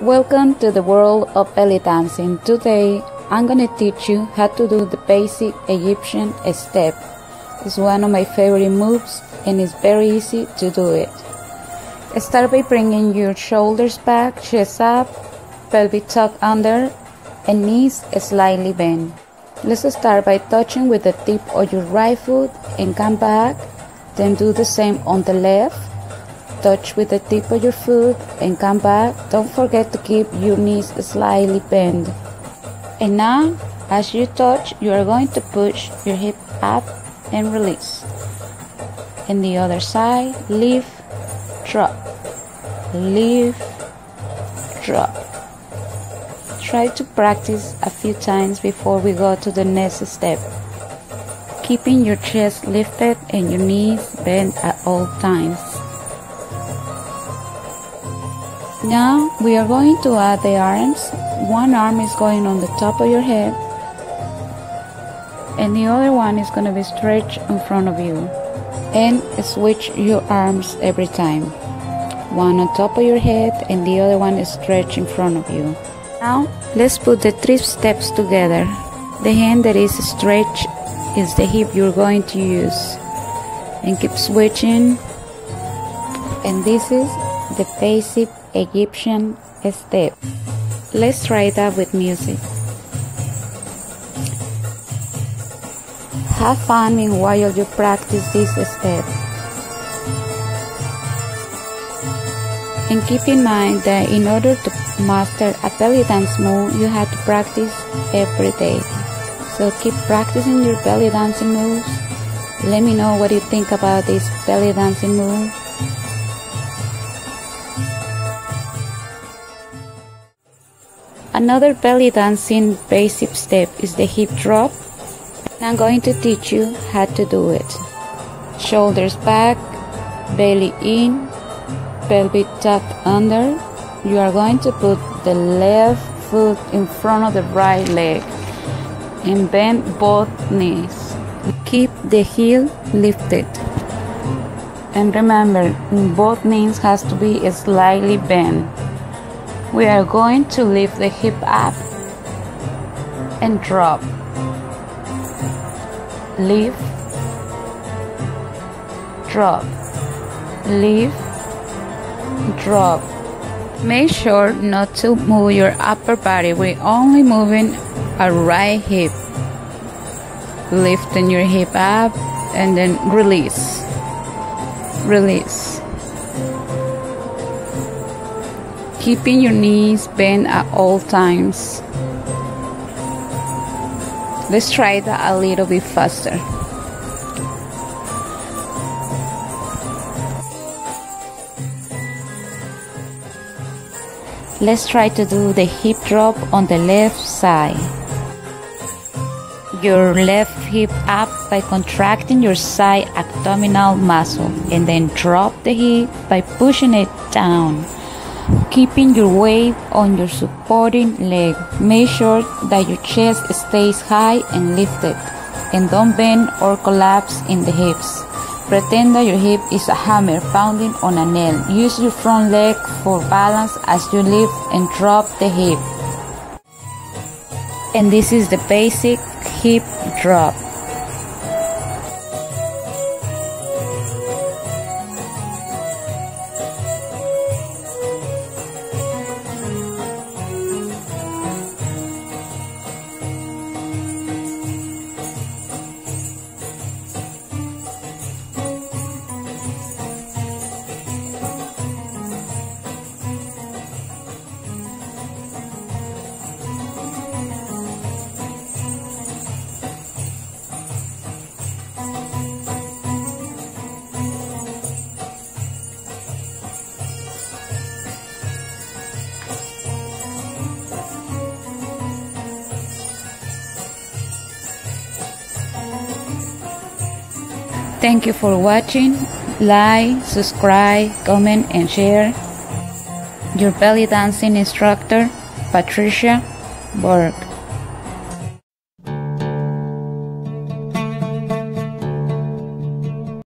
Welcome to the world of belly dancing. Today I'm gonna teach you how to do the basic Egyptian step. It's one of my favorite moves and it's very easy to do it. Start by bringing your shoulders back, chest up, pelvic tucked under, and knees slightly bent. Let's start by touching with the tip of your right foot and come back. Then do the same on the left touch with the tip of your foot and come back. Don't forget to keep your knees slightly bent. And now, as you touch, you are going to push your hip up and release. And the other side, lift, drop, lift, drop. Try to practice a few times before we go to the next step. Keeping your chest lifted and your knees bent at all times. Now we are going to add the arms. One arm is going on the top of your head and the other one is going to be stretched in front of you. And switch your arms every time. One on top of your head and the other one is stretched in front of you. Now let's put the three steps together. The hand that is stretched is the hip you're going to use. And keep switching. And this is the basic Egyptian step. Let's try that with music. Have fun while you practice this step. And keep in mind that in order to master a belly dance move, you have to practice every day. So keep practicing your belly dancing moves. Let me know what you think about this belly dancing move. Another belly dancing basic step is the hip drop. and I'm going to teach you how to do it. Shoulders back, belly in, pelvic tucked under. You are going to put the left foot in front of the right leg and bend both knees. Keep the heel lifted. And remember, both knees has to be slightly bent. We are going to lift the hip up and drop. Lift, drop, lift, drop. Make sure not to move your upper body. We're only moving our right hip. Lifting your hip up and then release. Release. Keeping your knees bent at all times. Let's try that a little bit faster. Let's try to do the hip drop on the left side. Your left hip up by contracting your side abdominal muscle and then drop the hip by pushing it down keeping your weight on your supporting leg. Make sure that your chest stays high and lifted and don't bend or collapse in the hips. Pretend that your hip is a hammer pounding on a nail. Use your front leg for balance as you lift and drop the hip. And this is the basic hip drop. Thank you for watching. Like, subscribe, comment, and share. Your belly dancing instructor, Patricia Burck.